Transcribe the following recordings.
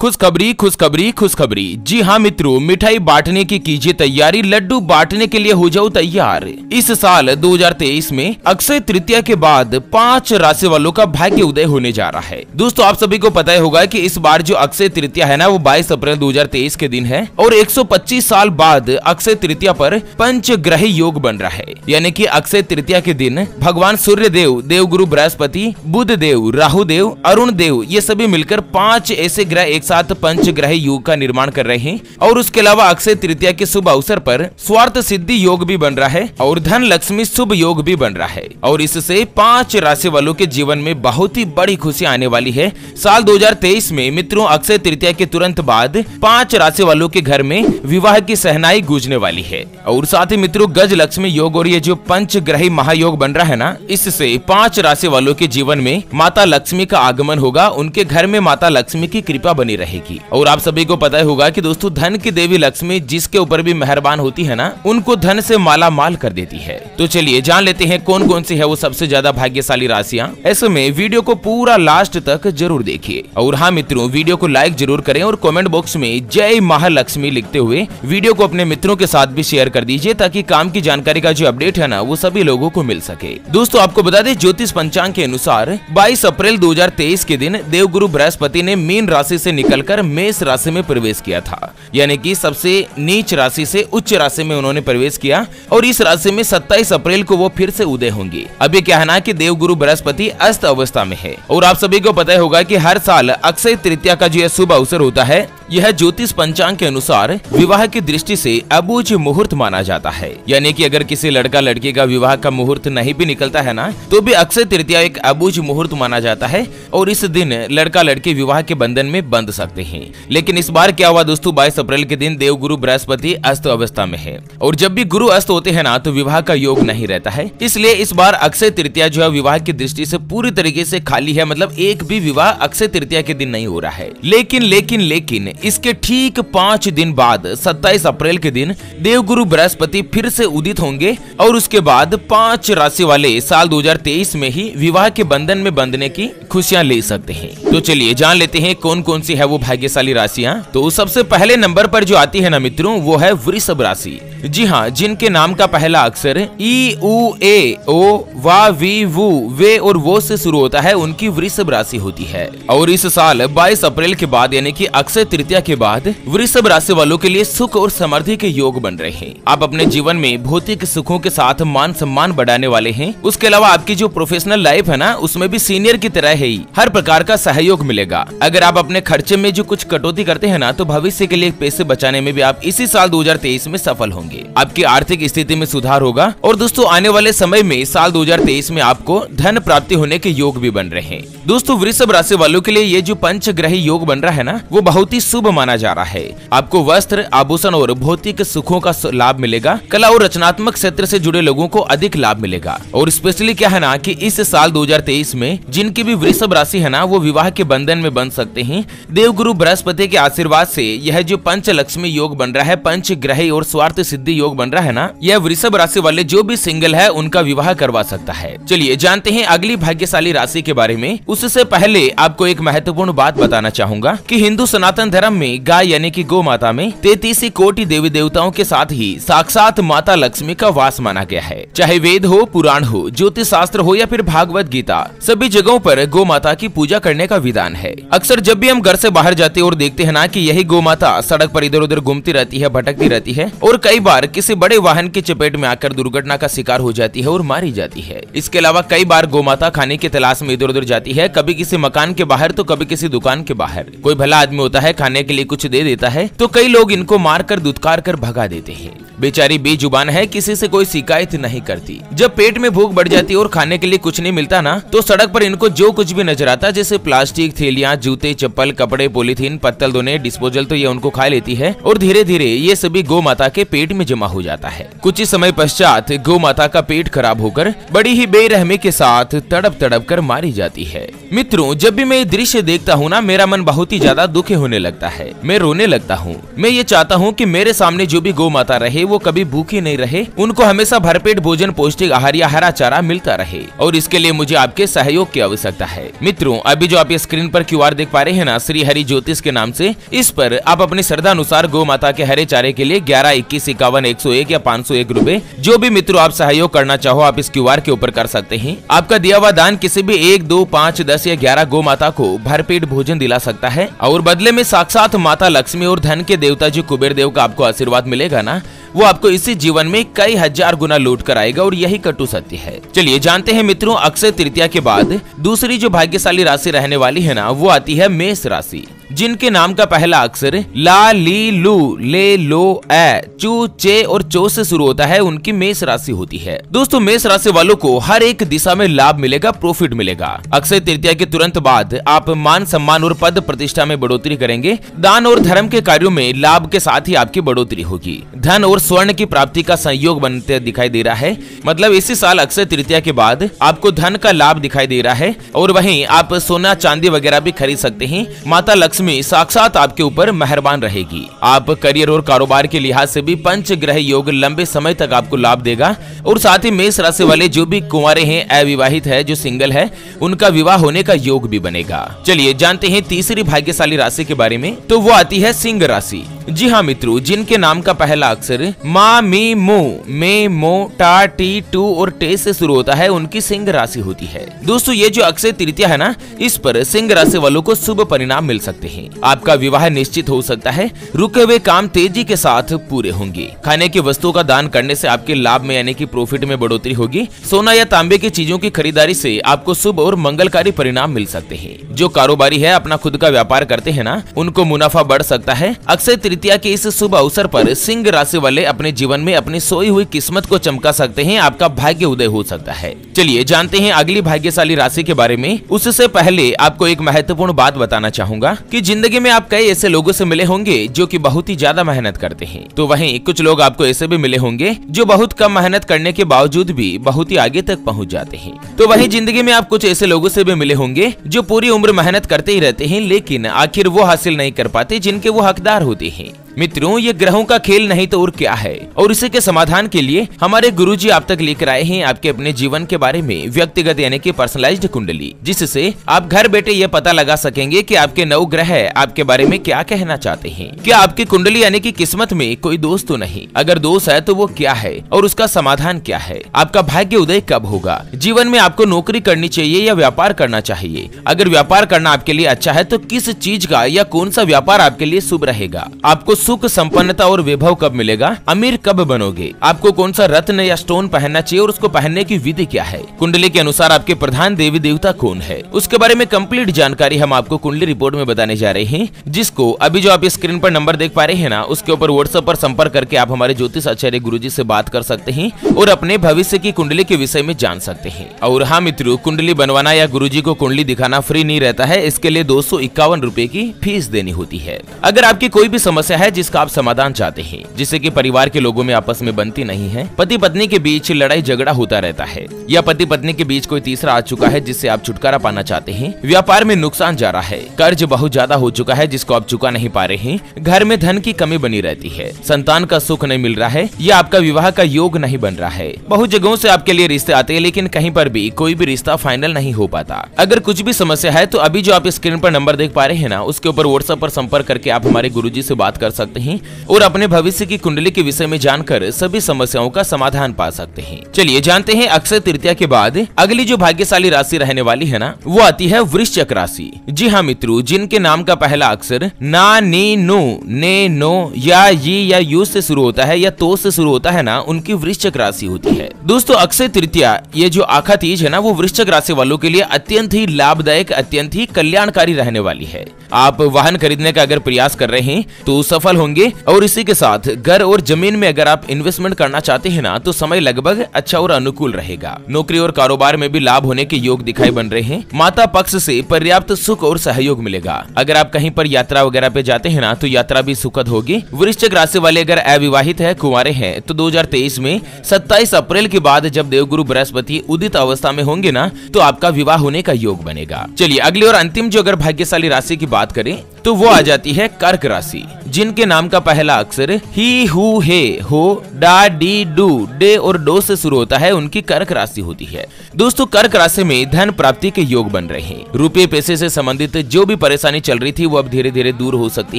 खुशखबरी खुशखबरी खुशखबरी। जी हाँ मित्रों, मिठाई बांटने की कीजिए तैयारी, लड्डू बांटने के लिए हो जाओ तैयार। इस साल 2023 में अक्षय तृतीया के बाद पाँच राशि वालों का भाग्य उदय होने जा रहा है। दोस्तों, आप सभी को पता ही होगा कि इस बार जो अक्षय तृतीया है ना, वो 22 अप्रैल 2023 के दिन है और 125 साल बाद अक्षय तृतीया पर पंच ग्रह योग बन रहा है। यानी की अक्षय तृतीया के दिन भगवान सूर्य देव देव गुरु बृहस्पति बुद्ध देव राहु देव अरुण देव ये सभी मिलकर पाँच ऐसे ग्रह एक साथ पंचग्रह योग का निर्माण कर रहे हैं और उसके अलावा अक्षय तृतीया के शुभ अवसर पर स्वार्थ सिद्धि योग भी बन रहा है और धन लक्ष्मी शुभ योग भी बन रहा है। और इससे पाँच राशि वालों के जीवन में बहुत ही बड़ी खुशी आने वाली है। साल 2023 में मित्रों, अक्षय तृतीया के तुरंत बाद पाँच राशि वालों के घर में विवाह की सहनाई गूंजने वाली है। और साथ ही मित्रों, गज लक्ष्मी योग और ये जो पंचग्रही महायोग बन रहा है ना, इससे पाँच राशि वालों के जीवन में माता लक्ष्मी का आगमन होगा। उनके घर में माता लक्ष्मी की कृपा बनी रहेगी। और आप सभी को पता होगा कि दोस्तों, धन की देवी लक्ष्मी जिसके ऊपर भी मेहरबान होती है ना, उनको धन से माला माल कर देती है। तो चलिए, जान लेते हैं कौन कौन सी है वो सबसे ज़्यादा भाग्यशाली राशियाँ। ऐसे में वीडियो को पूरा लास्ट तक ज़रूर देखिए। और हाँ मित्रों, वीडियो को लाइक ज़रूर करें और कॉमेंट बॉक्स में जय महालक्ष्मी लिखते हुए वीडियो को अपने मित्रों के साथ भी शेयर कर दीजिए, ताकि काम की जानकारी का जो अपडेट है ना, वो सभी लोगों को मिल सके। दोस्तों, आपको बता दें, ज्योतिष पंचांग के अनुसार 22 अप्रैल 2023 के दिन देवगुरु बृहस्पति ने मीन राशि से निकलकर मेष राशि में प्रवेश किया था। यानी कि सबसे नीच राशि से उच्च राशि में उन्होंने प्रवेश किया और इस राशि में 27 अप्रैल को वो फिर से उदय होंगे। अभी क्या है ना कि देवगुरु बृहस्पति अस्त अवस्था में है। और आप सभी को पता होगा की हर साल अक्षय तृतीया का जो शुभ अवसर होता है यह ज्योतिष पंचांग के अनुसार विवाह की दृष्टि से अबूझ मुहूर्त माना जाता है। यानी कि अगर किसी लड़का लड़की का विवाह का मुहूर्त नहीं भी निकलता है ना तो भी अक्षय तृतीया एक अबूझ मुहूर्त माना जाता है और इस दिन लड़का लड़की विवाह के बंधन में बंध सकते हैं। लेकिन इस बार क्या हुआ दोस्तों, बाईस अप्रैल के दिन देव गुरु बृहस्पति अस्त अवस्था में है और जब भी गुरु अस्त होते हैं ना तो विवाह का योग नहीं रहता है। इसलिए इस बार अक्षय तृतीया जो है, विवाह की दृष्टि से पूरी तरीके से खाली है। मतलब एक भी विवाह अक्षय तृतीया के दिन नहीं हो रहा है। लेकिन लेकिन लेकिन इसके ठीक पाँच दिन बाद 27 अप्रैल के दिन, देवगुरु बृहस्पति फिर से उदित होंगे और उसके बाद पाँच राशि वाले साल 2023 में ही विवाह के बंधन में बंधने की खुशियाँ ले सकते हैं। तो चलिए जान लेते हैं कौन कौन सी है वो भाग्यशाली राशियाँ। तो सबसे पहले नंबर पर जो आती है ना मित्रों, वो है वृषभ राशि। जी हाँ जिनके नाम का पहला अक्षर ई, उ, ए, ओ, वा, वी, वु, वे और वो से शुरू होता है, उनकी वृषभ राशि होती है। और इस साल 22 अप्रैल के बाद, यानी कि अक्षय तृतीया के बाद वृषभ राशि वालों के लिए सुख और समृद्धि के योग बन रहे हैं। आप अपने जीवन में भौतिक सुखों के साथ मान सम्मान बढ़ाने वाले हैं। उसके अलावा आपकी जो प्रोफेशनल लाइफ है ना, उसमें भी सीनियर की तरह है ही। हर प्रकार का सहयोग मिलेगा। अगर आप अपने खर्चे में जो कुछ कटौती करते हैं ना तो भविष्य के लिए पैसे बचाने में भी आप इसी साल 2023 में सफल होंगे। आपकी आर्थिक स्थिति में सुधार होगा और दोस्तों, आने वाले समय में साल 2023 में आपको धन प्राप्ति होने के योग भी बन रहे हैं। दोस्तों, वृषभ राशि वालों के लिए ये जो पंचग्रही योग बन रहा है ना, वो बहुत ही माना जा रहा है। आपको वस्त्र, आभूषण और भौतिक सुखों का लाभ मिलेगा। कला और रचनात्मक क्षेत्र से जुड़े लोगों को अधिक लाभ मिलेगा। और स्पेशली क्या है ना कि इस साल 2023 में, जिनकी भी वृषभ राशि है ना, वो विवाह के बंधन में बन सकते हैं। देवगुरु बृहस्पति के आशीर्वाद से यह जो पंच लक्ष्मी योग बन रहा है पंच ग्रह और स्वार्थ सिद्धि योग बन रहा है ना, यह वृषभ राशि वाले जो भी सिंगल है, उनका विवाह करवा सकता है। चलिए जानते हैं अगली भाग्यशाली राशि के बारे में। उससे पहले आपको एक महत्वपूर्ण बात बताना चाहूँगा की हिंदू सनातन धर्म में गाय यानी कि गौ माता में तैतीसी कोटि देवी देवताओं के साथ ही साक्षात माता लक्ष्मी का वास माना गया है। चाहे वेद हो, पुराण हो ज्योतिष शास्त्र हो या फिर भागवत गीता, सभी जगहों पर गो माता की पूजा करने का विधान है। अक्सर जब भी हम घर से बाहर जाते और देखते हैं ना कि यही गौ माता सड़क पर इधर उधर घूमती रहती है, भटकती रहती है और कई बार किसी बड़े वाहन की चपेट में आकर दुर्घटना का शिकार हो जाती है और मारी जाती है। इसके अलावा कई बार गौ माता खाने की तलाश में इधर उधर जाती है, कभी किसी मकान के बाहर तो कभी किसी दुकान के बाहर। कोई भला आदमी होता है खाने के लिए कुछ दे देता है तो कई लोग इनको मार कर दुत्कार कर भगा देते हैं। बेचारी बेजुबान है, किसी से कोई शिकायत नहीं करती। जब पेट में भूख बढ़ जाती और खाने के लिए कुछ नहीं मिलता ना तो सड़क पर इनको जो कुछ भी नज़र आता, जैसे प्लास्टिक, थैलियाँ, जूते, चप्पल, कपड़े, पॉलीथीन, पत्तल, दोने, डिस्पोजल तो ये उनको खा लेती है, और धीरे धीरे ये सभी गौ माता के पेट में जमा हो जाता है। कुछ ही समय पश्चात गौ माता का पेट खराब होकर, बड़ी ही बेरहमी के साथ तड़प तड़प कर मारी जाती है। मित्रों, जब भी मैं ये दृश्य देखता हूँ ना, मेरा मन बहुत ही ज़्यादा दुखी होने लगता लगता है। मैं रोने लगता हूँ। मैं ये चाहता हूँ कि मेरे सामने जो भी गौ माता रहे, वो कभी भूखी नहीं रहे। उनको हमेशा भरपेट भोजन, पौष्टिक आहार या हरा चारा मिलता रहे। और इसके लिए मुझे आपके सहयोग की आवश्यकता है। मित्रों, अभी जो आप स्क्रीन पर क्यू देख पा रहे हैं ना, श्री हरि ज्योतिष के नाम से, इस पर आप अपनी श्रद्धा अनुसार गौ माता के हरे चारे के लिए ग्यारह, इक्कीस, इक्यावन, एक सौ एक या पाँच सौ एक रूपए, जो भी मित्रों आप सहयोग करना चाहो, आप इस क्यूआर के ऊपर कर सकते हैं। आपका दिया हुआ दान किसी भी एक, दो, पाँच, दस या ग्यारह गौ माता को भरपेट भोजन दिला सकता है। और बदले में साक्षात माता लक्ष्मी और धन के देवता जी कुबेर देव का आपको आशीर्वाद मिलेगा ना? वो आपको इसी जीवन में कई हज़ार गुना लूट कर आएगा और यही कटु सत्य है। चलिए जानते हैं मित्रों, अक्षय तृतीया के बाद दूसरी जो भाग्यशाली राशि रहने वाली है ना, वो आती है मेष राशि। जिनके नाम का पहला अक्षर ला, ली, लू, ले, लो ए चू, चे और चो से शुरू होता है, उनकी मेष राशि होती है। दोस्तों, मेष राशि वालों को हर एक दिशा में लाभ मिलेगा प्रॉफिट मिलेगा। अक्षय तृतीया के तुरंत बाद आप मान सम्मान और पद प्रतिष्ठा में बढ़ोतरी करेंगे। दान और धर्म के कार्यो में लाभ के साथ ही आपकी बढ़ोतरी होगी। धन और स्वर्ण की प्राप्ति का संयोग बनते दिखाई दे रहा है। मतलब इसी साल अक्षय तृतीया के बाद आपको धन का लाभ दिखाई दे रहा है और वहीं आप सोना, चांदी वगैरह भी खरीद सकते हैं। माता लक्ष्मी लक्ष्मी साक्षात आपके ऊपर मेहरबान रहेगी। आप करियर और कारोबार के लिहाज से भी पंच ग्रह योग लंबे समय तक आपको लाभ देगा और साथ ही मेष राशि वाले जो भी कुंवारे हैं, अविवाहित है, जो सिंगल है, उनका विवाह होने का योग भी बनेगा। चलिए जानते हैं तीसरी भाग्यशाली राशि के बारे में। तो वो आती है सिंह राशि। जी हाँ मित्रों, जिनके नाम का पहला अक्षर मा, मी, मो, मे, मो, टा, टी, टू और टे से शुरू होता है, उनकी सिंह राशि होती है। दोस्तों, ये जो अक्षय तृतीया है ना, इस पर सिंह राशि वालों को शुभ परिणाम मिल सकते हैं आपका विवाह निश्चित हो सकता है। रुके हुए काम तेज़ी के साथ पूरे होंगे। खाने की वस्तुओं का दान करने से आपके लाभ में, यानी कि प्रॉफिट में बढ़ोतरी होगी। सोना या तांबे की चीज़ों की खरीदारी से आपको शुभ और मंगलकारी परिणाम मिल सकते हैं। जो कारोबारी है, अपना खुद का व्यापार करते हैं ना, उनको मुनाफा बढ़ सकता है। अक्षय तृतीया के इस शुभ अवसर पर सिंह राशि वाले अपने जीवन में अपनी सोई हुई किस्मत को चमका सकते हैं। आपका भाग्य उदय हो सकता है। चलिए जानते हैं अगली भाग्यशाली राशि के बारे में। उससे पहले आपको एक महत्वपूर्ण बात बताना चाहूँगा कि ज़िंदगी में आप कई ऐसे लोगों से मिले होंगे जो कि बहुत ही ज़्यादा मेहनत करते हैं। तो वहीं कुछ लोग आपको ऐसे भी मिले होंगे जो बहुत कम मेहनत करने के बावजूद भी बहुत ही आगे तक पहुँच जाते हैं। तो वहीं ज़िंदगी में आप कुछ ऐसे लोगों से भी मिले होंगे जो पूरी उम्र मेहनत करते ही रहते हैं, लेकिन आखिर वो हासिल नहीं कर पाते जिनके वो हकदार होते हैं। मित्रों, ये ग्रहों का खेल नहीं तो और क्या है? और इसी के समाधान के लिए हमारे गुरुजी आप तक लेकर आए हैं आपके अपने जीवन के बारे में व्यक्तिगत यानी कि पर्सनलाइज्ड कुंडली, जिससे आप घर बैठे ये पता लगा सकेंगे कि आपके नव ग्रह आपके बारे में क्या कहना चाहते हैं। क्या आपकी कुंडली यानी कि किस्मत में कोई दोस्त तो नहीं? अगर दोस्त है तो वो क्या है? और उसका समाधान क्या है? आपका भाग्य उदय कब होगा? जीवन में आपको नौकरी करनी चाहिए या व्यापार करना चाहिए? अगर व्यापार करना आपके लिए अच्छा है तो किस चीज़ का या कौन सा व्यापार आपके लिए शुभ रहेगा? आपको सुख, संपन्नता और वैभव कब मिलेगा? अमीर कब बनोगे? आपको कौन सा रत्न या स्टोन पहनना चाहिए और उसको पहनने की विधि क्या है? कुंडली के अनुसार आपके प्रधान देवी देवता कौन है? उसके बारे में कंप्लीट जानकारी हम आपको कुंडली रिपोर्ट में बताने जा रहे हैं, जिसको अभी जो आप स्क्रीन पर नंबर देख पा रहे हैं ना, उसके ऊपर व्हाट्सएप पर संपर्क करके आप हमारे ज्योतिष आचार्य गुरु से बात कर सकते हैं और अपने भविष्य की कुंडली के विषय में जान सकते हैं। और हाँ मित्रों, कुंडली बनवाना या गुरु को कुंडली दिखाना फ्री नहीं रहता है, इसके लिए दो सौ की फ़ीस देनी होती है। अगर आपकी कोई भी समस्या है जिसका आप समाधान चाहते हैं, जिससे कि परिवार के लोगों में आपस में बनती नहीं है। पति पत्नी के बीच लड़ाई झगड़ा होता रहता है, या पति पत्नी के बीच कोई तीसरा आ चुका है जिससे आप छुटकारा पाना चाहते हैं। व्यापार में नुकसान जा रहा है, कर्ज बहुत ज़्यादा हो चुका है जिसको आप चुका नहीं पा रहे हैं। घर में धन की कमी बनी रहती है, संतान का सुख नहीं मिल रहा है, या आपका विवाह का योग नहीं बन रहा है। बहुत जगहों से आपके लिए रिश्ते आते हैं, लेकिन कहीं पर भी कोई भी रिश्ता फाइनल नहीं हो पाता। अगर कुछ भी समस्या है तो अभी जो आप स्क्रीन पर नंबर देख पा रहे हैं ना, उसके ऊपर व्हाट्सएप पर संपर्क करके आप हमारे गुरु से बात कर सकते हैं और अपने भविष्य की कुंडली के विषय में जानकर सभी समस्याओं का समाधान पा सकते हैं। चलिए जानते हैं अक्षय तृतीया के बाद अगली जो भाग्यशाली राशि रहने वाली है ना, वो आती है वृश्चक राशि। जी हाँ मित्रों, जिनके नाम का पहला अक्षर ना, नी, नो, ने, नो, या, ये, या, यू से शुरू होता है, या तो से शुरू होता है ना, उनकी वृश्चक राशि होती है। दोस्तों, अक्षय तृतीया, ये जो आखा तीज है ना, वो वृश्चिक राशि वालों के लिए अत्यंत ही लाभदायक, अत्यंत ही कल्याणकारी रहने वाली है। आप वाहन खरीदने का अगर प्रयास कर रहे हैं तो सफल सफल होंगे। और इसी के साथ, घर और ज़मीन में अगर आप इन्वेस्टमेंट करना चाहते हैं ना तो समय लगभग अच्छा और अनुकूल रहेगा। नौकरी और कारोबार में भी लाभ होने के योग दिखाई बन रहे हैं। माता पक्ष से पर्याप्त सुख और सहयोग मिलेगा। अगर आप कहीं पर यात्रा वगैरह पे जाते हैं ना तो यात्रा भी सुखद होगी। वृश्चिक राशि वाले अगर अविवाहित है, कुंवारे हैं तो 2023 में 27 अप्रैल के बाद जब देवगुरु बृहस्पति उदित अवस्था में होंगे ना तो आपका विवाह होने का योग बनेगा। चलिए, अगली और अंतिम जो अगर भाग्यशाली राशि की बात करें तो वो आ जाती है कर्क राशि, जिनके नाम का पहला अक्षर ही, हु, हे, हो, डा, डी, डू, डे और डो से शुरू होता है, उनकी कर्क राशि होती है। दोस्तों, कर्क राशि में धन प्राप्ति के योग बन रहे हैं। रुपये, पैसे से संबंधित जो भी परेशानी चल रही थी, वो अब धीरे धीरे दूर हो सकती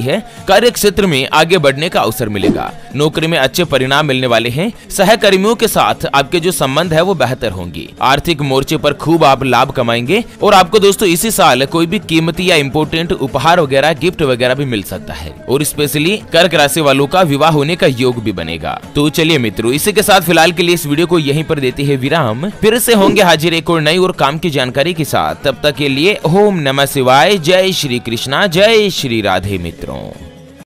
है। कार्य क्षेत्र में आगे बढ़ने का अवसर मिलेगा। नौकरी में अच्छे परिणाम मिलने वाले हैं। सहकर्मियों के साथ आपके जो संबंध है, वो बेहतर होंगे। आर्थिक मोर्चे पर खूब आप लाभ कमाएँगे। और आपको दोस्तों, इसी साल कोई भी कीमती या इम्पोर्टेंट उपहार वगैरह गिफ्ट वगैरह भी मिल सकता है। और स्पेशली कर्क राशि वालों का विवाह होने का योग भी बनेगा। तो चलिए मित्रों, इसी के साथ फ़िलहाल के लिए इस वीडियो को यहीं पर देते हैं विराम। फिर से होंगे हाजिर एक और नई और काम की जानकारी के साथ। तब तक के लिए ओम नमः शिवाय। जय श्री कृष्णा। जय श्री राधे मित्रों।